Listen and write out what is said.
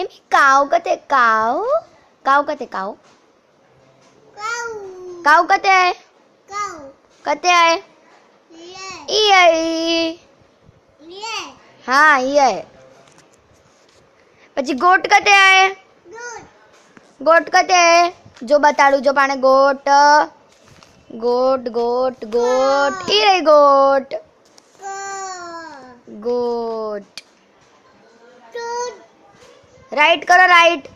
એમ કાવ કતે કાવ કાવ કતે કાવ Cow. કાવ કતે આય Cow. કતે આય Yeah. ઈ આય Yeah. હા ઈ આય પછી ગોટ કતે આય Good. ગોટ કતે આય જો બતાડું જો પાણે ગોટ ગોટ ગોટ ગોટ ઈ રહી ગોટ Good. ગોટ राइट करो राइट।